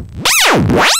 Wow!